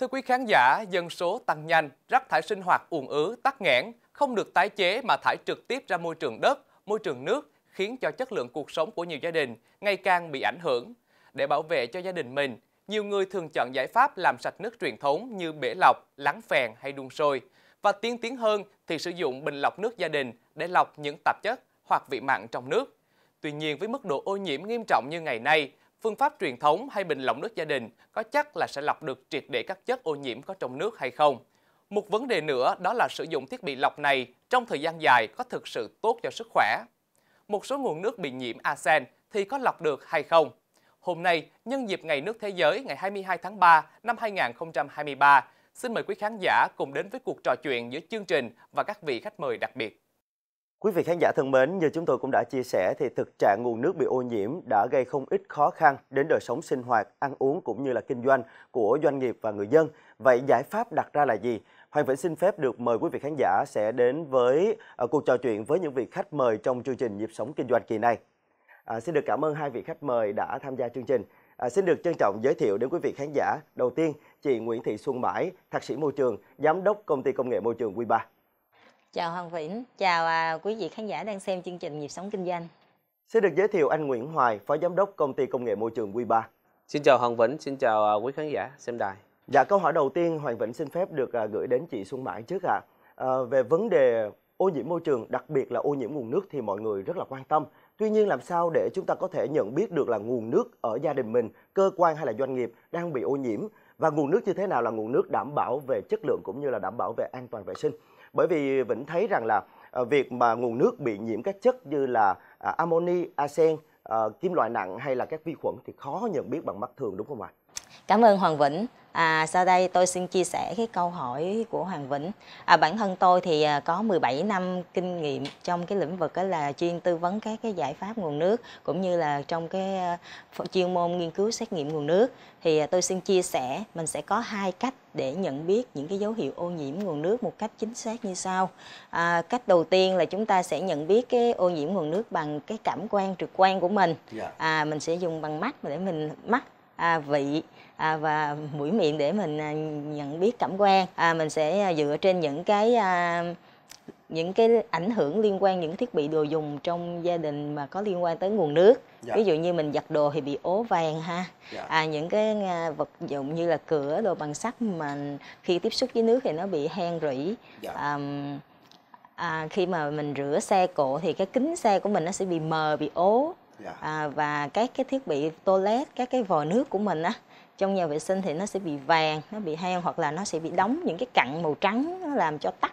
Thưa quý khán giả, dân số tăng nhanh, rác thải sinh hoạt ùn ứ, tắc nghẽn, không được tái chế mà thải trực tiếp ra môi trường đất, môi trường nước, khiến cho chất lượng cuộc sống của nhiều gia đình ngày càng bị ảnh hưởng. Để bảo vệ cho gia đình mình, nhiều người thường chọn giải pháp làm sạch nước truyền thống như bể lọc, lắng phèn hay đun sôi. Và tiên tiến hơn thì sử dụng bình lọc nước gia đình để lọc những tạp chất hoặc vị mặn trong nước. Tuy nhiên với mức độ ô nhiễm nghiêm trọng như ngày nay, phương pháp truyền thống hay bình lọc nước gia đình có chắc là sẽ lọc được triệt để các chất ô nhiễm có trong nước hay không? Một vấn đề nữa đó là sử dụng thiết bị lọc này trong thời gian dài có thực sự tốt cho sức khỏe. Một số nguồn nước bị nhiễm arsen thì có lọc được hay không? Hôm nay, nhân dịp Ngày nước Thế giới ngày 22 tháng 3 năm 2023, xin mời quý khán giả cùng đến với cuộc trò chuyện giữa chương trình và các vị khách mời đặc biệt. Quý vị khán giả thân mến, như chúng tôi cũng đã chia sẻ thì thực trạng nguồn nước bị ô nhiễm đã gây không ít khó khăn đến đời sống sinh hoạt, ăn uống cũng như là kinh doanh của doanh nghiệp và người dân. Vậy giải pháp đặt ra là gì? Hoàng Vĩnh xin phép được mời quý vị khán giả sẽ đến với uh, cuộc trò chuyện với những vị khách mời trong chương trình Nhịp sống kinh doanh kỳ này. À, xin được cảm ơn hai vị khách mời đã tham gia chương trình. À, xin được trân trọng giới thiệu đến quý vị khán giả. Đầu tiên, chị Nguyễn Thị Xuân Mãi, thạc sĩ môi trường, giám đốc công ty công nghệ môi trường Quy3. Chào Hoàng Vĩnh, chào à, quý vị khán giả đang xem chương trình Nhịp sống kinh doanh. Xin được giới thiệu anh Nguyễn Hoài, phó giám đốc công ty công nghệ môi trường Quy3. Xin chào Hoàng Vĩnh, xin chào à, quý khán giả xem đài. Dạ, câu hỏi đầu tiên Hoàng Vĩnh xin phép được à, gửi đến chị Xuân Mãi trước ạ. À. À, về vấn đề ô nhiễm môi trường, đặc biệt là ô nhiễm nguồn nước thì mọi người rất là quan tâm. Tuy nhiên làm sao để chúng ta có thể nhận biết được là nguồn nước ở gia đình mình, cơ quan hay là doanh nghiệp đang bị ô nhiễm và nguồn nước như thế nào là nguồn nước đảm bảo về chất lượng cũng như là đảm bảo về an toàn vệ sinh. Bởi vì Vĩnh thấy rằng là ờ, việc mà nguồn nước bị nhiễm các chất như là à, amoni, arsen, ờ, kim loại nặng hay là các vi khuẩn thì khó nhận biết bằng mắt thường đúng không ạ? Cảm ơn Hoàng Vĩnh. À, sau đây tôi xin chia sẻ cái câu hỏi của Hoàng Vĩnh. À, bản thân tôi thì à, có 17 năm kinh nghiệm trong cái lĩnh vực đó là chuyên tư vấn các cái giải pháp nguồn nước cũng như là trong cái uh, chuyên môn nghiên cứu xét nghiệm nguồn nước. Thì uh, tôi xin chia sẻ mình sẽ có hai cách để nhận biết những cái dấu hiệu ô nhiễm nguồn nước một cách chính xác như sau. À, cách đầu tiên là chúng ta sẽ nhận biết cái ô nhiễm nguồn nước bằng cái cảm quan trực quan của mình. Dạ. À, mình sẽ dùng bằng mắt để mình mắt à, vị à, và mũi miệng để mình à, nhận biết cảm quan à, mình sẽ à, dựa trên những cái à, những cái ảnh hưởng liên quan những thiết bị đồ dùng trong gia đình mà có liên quan tới nguồn nước dạ. ví dụ như mình giặt đồ thì bị ố vàng ha dạ. à, những cái à, vật dụng như là cửa đồ bằng sắt mà khi tiếp xúc với nước thì nó bị hen rỉ dạ. à, à, khi mà mình rửa xe cộ thì cái kính xe của mình nó sẽ bị mờ bị ố dạ. à, và các cái thiết bị toilet các cái vòi nước của mình á trong nhà vệ sinh thì nó sẽ bị vàng nó bị heo hoặc là nó sẽ bị đóng những cái cặn màu trắng nó làm cho tắt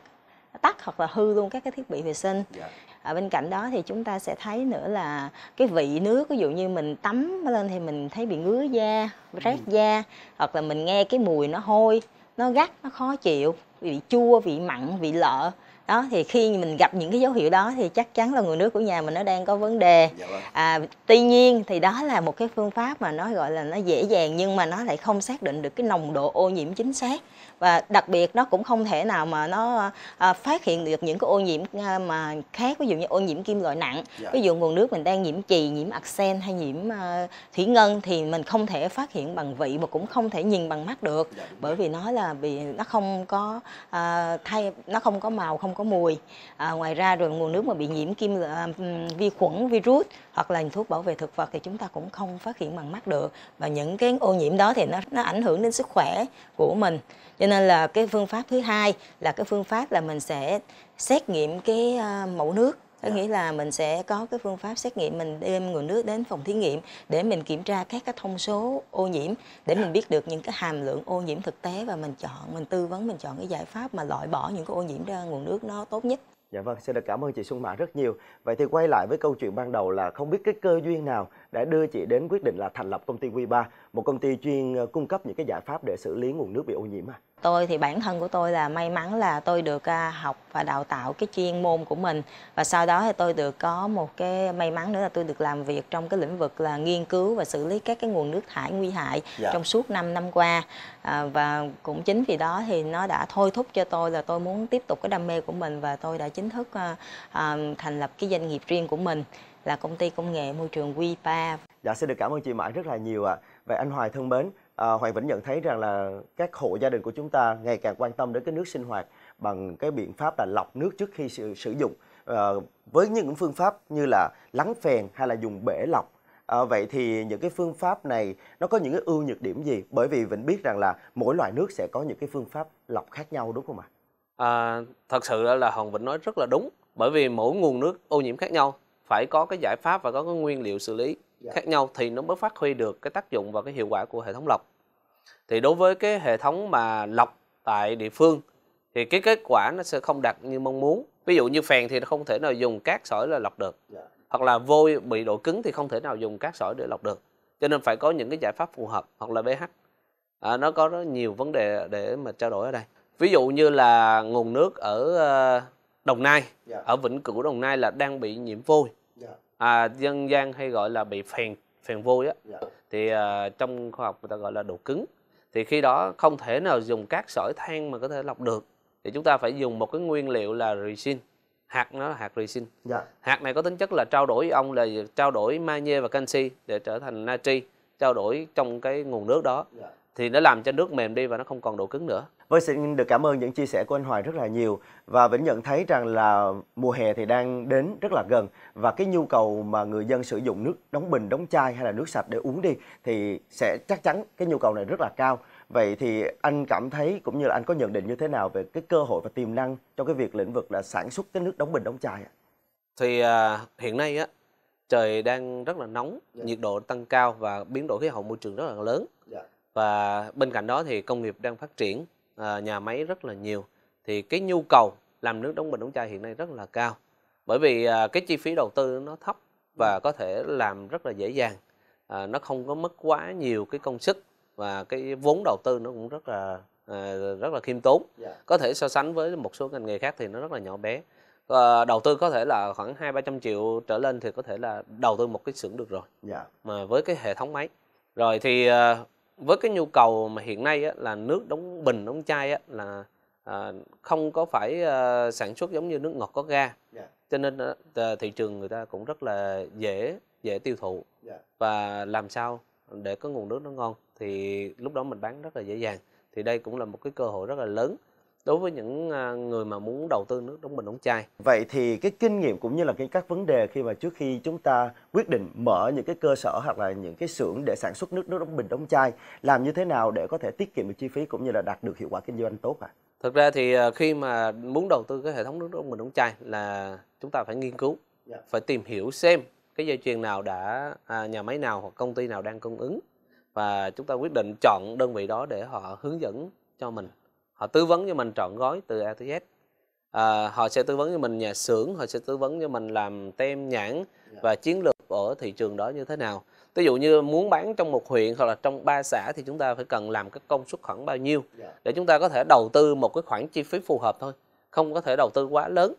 tắt hoặc là hư luôn các cái thiết bị vệ sinh yeah. ở bên cạnh đó thì chúng ta sẽ thấy nữa là cái vị nước ví dụ như mình tắm lên thì mình thấy bị ngứa da rát ừ. da hoặc là mình nghe cái mùi nó hôi nó gắt nó khó chịu vị chua vị mặn vị lợ đó thì khi mình gặp những cái dấu hiệu đó thì chắc chắn là nguồn nước của nhà mình nó đang có vấn đề. Dạ vâng. à, tuy nhiên thì đó là một cái phương pháp mà nó gọi là nó dễ dàng nhưng mà nó lại không xác định được cái nồng độ ô nhiễm chính xác. Và đặc biệt nó cũng không thể nào mà nó à, phát hiện được những cái ô nhiễm à, mà khác ví dụ như ô nhiễm kim loại nặng. Dạ. ví dụ nguồn nước mình đang nhiễm chì nhiễm arsen hay nhiễm à, thủy ngân thì mình không thể phát hiện bằng vị mà cũng không thể nhìn bằng mắt được. Dạ, bởi vì nó là vì nó không có à, thay nó không có màu không có mùi. À, ngoài ra rồi nguồn nước mà bị nhiễm kim à, vi khuẩn virus hoặc là thuốc bảo vệ thực vật thì chúng ta cũng không phát hiện bằng mắt được. Và những cái ô nhiễm đó thì nó nó ảnh hưởng đến sức khỏe của mình. Cho nên là cái phương pháp thứ hai là cái phương pháp là mình sẽ xét nghiệm cái uh, mẫu nước có nghĩa là mình sẽ có cái phương pháp xét nghiệm mình đem nguồn nước đến phòng thí nghiệm để mình kiểm tra các cái thông số ô nhiễm để mình biết được những cái hàm lượng ô nhiễm thực tế và mình chọn mình tư vấn mình chọn cái giải pháp mà loại bỏ những cái ô nhiễm ra nguồn nước nó tốt nhất Dạ vâng, xin được cảm ơn chị Xuân Mã rất nhiều. Vậy thì quay lại với câu chuyện ban đầu là không biết cái cơ duyên nào đã đưa chị đến quyết định là thành lập công ty Quy3, một công ty chuyên ờ, cung cấp những cái giải pháp để xử lý nguồn nước bị ô nhiễm à? Tôi thì bản thân của tôi là may mắn là tôi được à, học và đào tạo cái chuyên môn của mình và sau đó thì tôi được có một cái may mắn nữa là tôi được làm việc trong cái lĩnh vực là nghiên cứu và xử lý các cái nguồn nước thải nguy hại dạ. trong suốt 5 năm qua à, và cũng chính vì đó thì nó đã thôi thúc cho tôi là tôi muốn tiếp tục cái đam mê của mình và tôi đã chính thức à, à, thành lập cái doanh nghiệp riêng của mình là công ty công nghệ môi trường Quy3. Dạ xin được cảm ơn chị Mãi rất là nhiều ạ. À. Vậy anh Hoài thân mến, à, Hoàng Vĩnh nhận thấy rằng là các hộ gia đình của chúng ta ngày càng quan tâm đến cái nước sinh hoạt bằng cái biện pháp là lọc nước trước khi sử, sử dụng à, với những phương pháp như là lắng phèn hay là dùng bể lọc À, vậy thì những cái phương pháp này nó có những cái ưu nhược điểm gì? Bởi vì Vĩnh biết rằng là mỗi loại nước sẽ có những cái phương pháp lọc khác nhau đúng không ạ? À, thật sự là Hồng Vĩnh nói rất là đúng. Bởi vì mỗi nguồn nước ô nhiễm khác nhau phải có cái giải pháp và có cái nguyên liệu xử lý dạ. khác nhau thì nó mới phát huy được cái tác dụng và cái hiệu quả của hệ thống lọc. Thì đối với cái hệ thống mà lọc tại địa phương thì cái kết quả nó sẽ không đạt như mong muốn. Ví dụ như phèn thì nó không thể nào dùng cát sỏi là lọc được. Dạ hoặc là vôi bị độ cứng thì không thể nào dùng cát sỏi để lọc được cho nên phải có những cái giải pháp phù hợp hoặc là pH à, nó có rất nhiều vấn đề để mà trao đổi ở đây ví dụ như là nguồn nước ở ờ, Đồng Nai. Dạ. ở Vĩnh Cửu Đồng Nai là đang bị nhiễm vôi. Dạ. À, dân gian hay gọi là bị phèn phèn vôi á. Dạ. thì uh, trong khoa học người ta gọi là độ cứng thì khi đó không thể nào dùng cát sỏi than mà có thể lọc được thì chúng ta phải dùng một cái nguyên liệu là resin hạt nó là hạt resin dạ. hạt này có tính chất là trao đổi ông là trao đổi magie và canxi để trở thành natri trao đổi trong cái nguồn nước đó dạ. Thì nó làm cho nước mềm đi và nó không còn độ cứng nữa Vâng, xin được cảm ơn những chia sẻ của anh Hoài rất là nhiều và Vĩnh nhận thấy rằng là mùa hè thì đang đến rất là gần và cái nhu cầu mà người dân sử dụng nước đóng bình, đóng chai hay là nước sạch để uống đi thì sẽ chắc chắn cái nhu cầu này rất là cao. Vậy thì anh cảm thấy cũng như là anh có nhận định như thế nào về cái cơ hội và tiềm năng trong cái việc lĩnh vực là sản xuất cái nước đóng bình đóng chai ạ? Thì à, hiện nay á trời đang rất là nóng, dạ. nhiệt độ tăng cao và biến đổi khí hậu môi trường rất là lớn. Dạ. Và bên cạnh đó thì công nghiệp đang phát triển, à, nhà máy rất là nhiều. Thì cái nhu cầu làm nước đóng bình đóng chai hiện nay rất là cao. Bởi vì à, cái chi phí đầu tư nó thấp và có thể làm rất là dễ dàng. À, nó không có mất quá nhiều cái công sức và cái vốn đầu tư nó cũng rất là à, rất là khiêm tốn yeah. Dạ. có thể so sánh với một số ngành nghề khác thì nó rất là nhỏ bé à, đầu tư có thể là khoảng hai ba trăm triệu trở lên thì có thể là đầu tư một cái xưởng được rồi yeah. Dạ. mà với cái hệ thống máy rồi thì à, với cái nhu cầu mà hiện nay á, là nước đóng bình đóng chai á, là à, không có phải à, sản xuất giống như nước ngọt có ga yeah. Dạ. cho nên à, thị trường người ta cũng rất là dễ dễ tiêu thụ yeah. và làm sao để có nguồn nước nó ngon thì lúc đó mình bán rất là dễ dàng thì đây cũng là một cái cơ hội rất là lớn đối với những à, người mà muốn đầu tư nước đóng bình đóng chai. Vậy thì cái kinh nghiệm cũng như là cái các vấn đề khi mà trước khi chúng ta quyết định mở những cái cơ sở hoặc là những cái xưởng để sản xuất nước nước đóng bình đóng chai làm như thế nào để có thể tiết kiệm được chi phí cũng như là đạt được hiệu quả kinh doanh tốt ạ? À? Thực ra thì à, khi mà muốn đầu tư cái hệ thống nước đóng bình đóng chai là chúng ta phải nghiên cứu, yeah. Dạ. phải tìm hiểu xem cái dây chuyền nào đã à, nhà máy nào hoặc công ty nào đang cung ứng và chúng ta quyết định chọn đơn vị đó để họ hướng dẫn cho mình họ tư vấn cho mình chọn gói từ A tới Z. À, họ sẽ tư vấn cho mình nhà xưởng họ sẽ tư vấn cho mình làm tem nhãn và chiến lược ở thị trường đó như thế nào. Ví dụ như muốn bán trong một huyện hoặc là trong ba xã thì chúng ta phải cần làm cái công suất khoảng bao nhiêu để chúng ta có thể đầu tư một cái khoản chi phí phù hợp thôi không có thể đầu tư quá lớn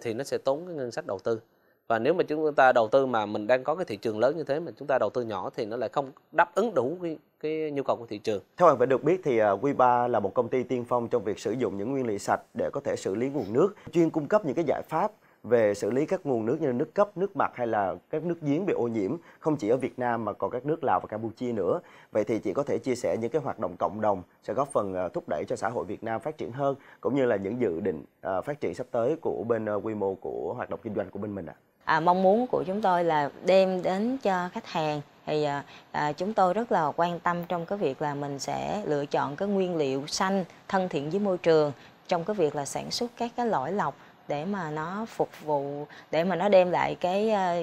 thì nó sẽ tốn cái ngân sách đầu tư. Và nếu mà chúng ta đầu tư mà mình đang có cái thị trường lớn như thế mà chúng ta đầu tư nhỏ thì nó lại không đáp ứng đủ cái, cái nhu cầu của thị trường. Theo bạn phải được biết thì Q3 là một công ty tiên phong trong việc sử dụng những nguyên liệu sạch để có thể xử lý nguồn nước, chuyên cung cấp những cái giải pháp về xử lý các nguồn nước như nước cấp, nước mặt hay là các nước giếng bị ô nhiễm không chỉ ở Việt Nam mà còn các nước Lào và Campuchia nữa. Vậy thì chị có thể chia sẻ những cái hoạt động cộng đồng sẽ góp phần à, thúc đẩy cho xã hội Việt Nam phát triển hơn cũng như là những dự định à, phát triển sắp tới của bên à, quy mô của hoạt động kinh doanh của bên mình ạ. À à, mong muốn của chúng tôi là đem đến cho khách hàng thì à, à, chúng tôi rất là quan tâm trong cái việc là mình sẽ lựa chọn cái nguyên liệu xanh thân thiện với môi trường trong cái việc là sản xuất các cái lõi lọc để mà nó phục vụ để mà nó đem lại cái à,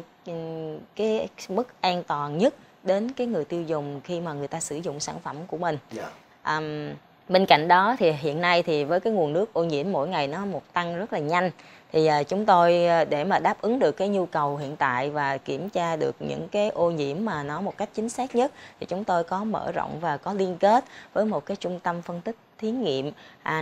cái mức an toàn nhất đến cái người tiêu dùng khi mà người ta sử dụng sản phẩm của mình. Yeah. Dạ. Um, bên cạnh đó thì hiện nay thì với cái nguồn nước ô nhiễm mỗi ngày nó một tăng rất là nhanh. Thì à, chúng tôi à, để mà đáp ứng được cái nhu cầu hiện tại và kiểm tra được những cái ô nhiễm mà nó một cách chính xác nhất thì chúng tôi có mở rộng và có liên kết với một cái trung tâm phân tích thí nghiệm à,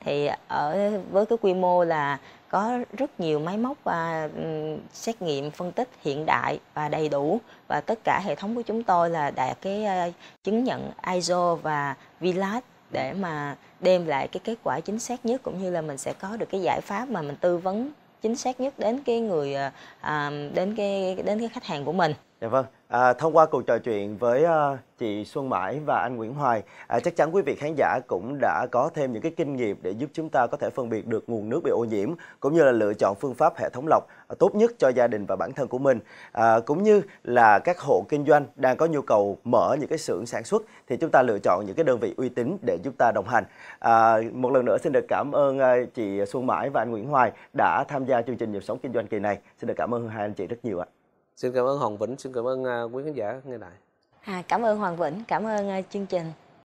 thì ở với cái quy mô là có rất nhiều máy móc và ừ, xét nghiệm phân tích hiện đại và đầy đủ. Và tất cả hệ thống của chúng tôi là đạt cái chứng nhận ISO và VLAT để mà đem lại cái kết quả chính xác nhất, cũng như là mình sẽ có được cái giải pháp mà mình tư vấn chính xác nhất đến cái người ờ, à, đến cái đến cái khách hàng của mình. Dạ vâng, à, thông qua cuộc trò chuyện với uh, chị Xuân Mãi và anh Nguyễn Hoài, à, chắc chắn quý vị khán giả cũng đã có thêm những cái kinh nghiệm để giúp chúng ta có thể phân biệt được nguồn nước bị ô nhiễm cũng như là lựa chọn phương pháp hệ thống lọc à, tốt nhất cho gia đình và bản thân của mình. À, cũng như là các hộ kinh doanh đang có nhu cầu mở những cái xưởng sản xuất thì chúng ta lựa chọn những cái đơn vị uy tín để giúp ta đồng hành. À, một lần nữa xin được cảm ơn uh, chị Xuân Mãi và anh Nguyễn Hoài đã tham gia chương trình nhịp sống kinh doanh kỳ này. Xin được cảm ơn hai anh chị rất nhiều ạ. Xin cảm ơn Hồng Vĩnh, xin cảm ơn à, quý khán giả nghe lại. À, cảm ơn Hoàng Vĩnh, cảm ơn à, chương trình.